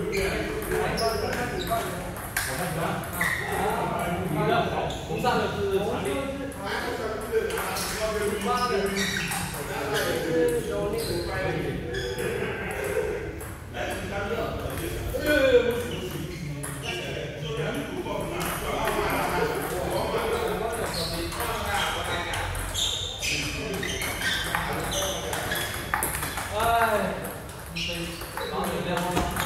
哎，你飞，然后你再换。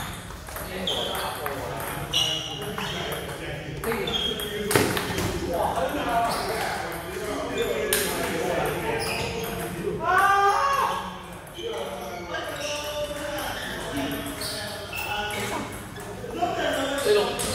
这种。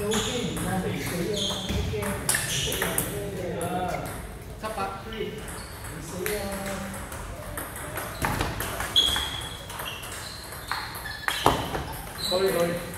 有惊啊！没死啊！有惊，七八，没死啊！sorry sorry。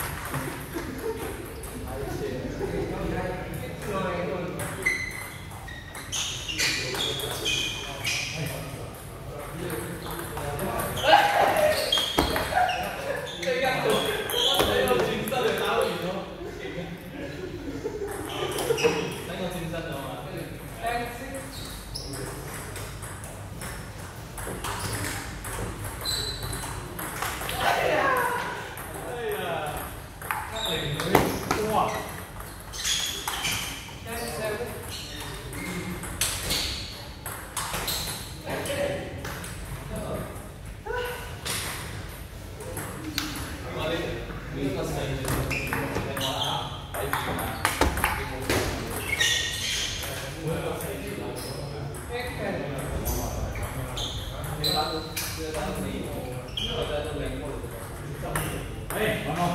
哎，王总。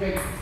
Great.